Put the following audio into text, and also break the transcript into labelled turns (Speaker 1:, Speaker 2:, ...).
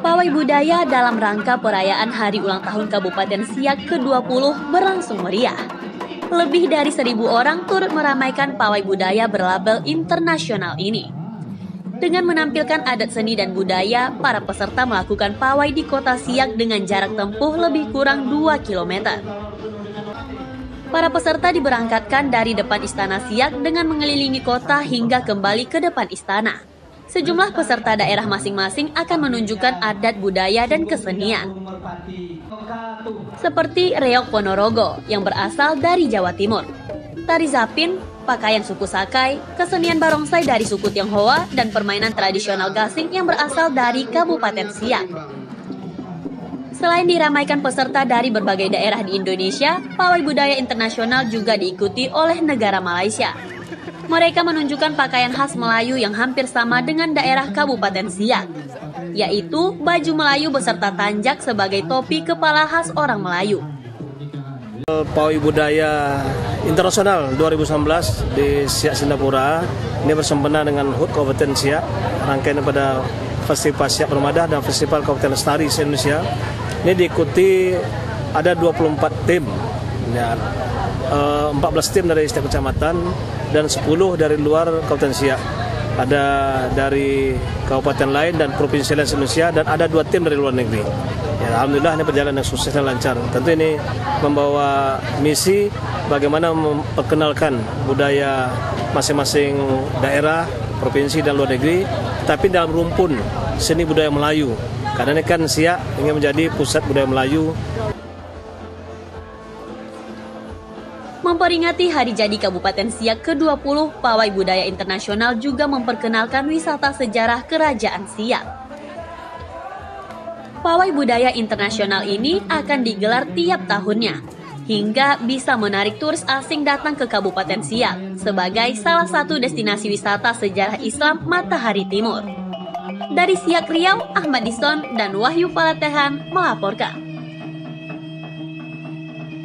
Speaker 1: Pawai budaya dalam rangka perayaan Hari Ulang Tahun Kabupaten Siak ke-20 berlangsung meriah. Lebih dari seribu orang turut meramaikan pawai budaya berlabel internasional ini. Dengan menampilkan adat seni dan budaya, para peserta melakukan pawai di kota Siak dengan jarak tempuh lebih kurang 2 km. Para peserta diberangkatkan dari depan Istana Siak dengan mengelilingi kota hingga kembali ke depan istana sejumlah peserta daerah masing-masing akan menunjukkan adat budaya dan kesenian. Seperti Reok Ponorogo yang berasal dari Jawa Timur. Tari Zapin, pakaian suku Sakai, kesenian barongsai dari suku Tionghoa, dan permainan tradisional gasing yang berasal dari Kabupaten Siak. Selain diramaikan peserta dari berbagai daerah di Indonesia, pawai budaya internasional juga diikuti oleh negara Malaysia. Mereka menunjukkan pakaian khas Melayu yang hampir sama dengan daerah Kabupaten Siak, yaitu baju Melayu beserta tanjak sebagai topi kepala khas orang Melayu.
Speaker 2: Pawai Budaya Internasional 2019 di Siak Singapura ini bersempena dengan HUT Kabupaten Siak rangkaian pada Festival Siak Permadah dan Festival Kabupaten Lestari Indonesia ini diikuti ada 24 tim ya, 14 eh, tim dari setiap kecamatan dan 10 dari luar Kabupaten Siak. Ada dari kabupaten lain dan provinsi lain Indonesia dan ada dua tim dari luar negeri. Ya, Alhamdulillah ini berjalan dengan sukses dan lancar. Tentu ini membawa misi bagaimana memperkenalkan budaya masing-masing daerah, provinsi dan luar negeri, tapi dalam rumpun seni budaya Melayu. Karena ini kan Siak ingin menjadi pusat budaya Melayu
Speaker 1: Memperingati hari jadi Kabupaten Siak ke-20, Pawai Budaya Internasional juga memperkenalkan wisata sejarah Kerajaan Siak. Pawai Budaya Internasional ini akan digelar tiap tahunnya, hingga bisa menarik turis asing datang ke Kabupaten Siak sebagai salah satu destinasi wisata sejarah Islam Matahari Timur. Dari Siak Riau, Ahmad Dison dan Wahyu Palatehan melaporkan.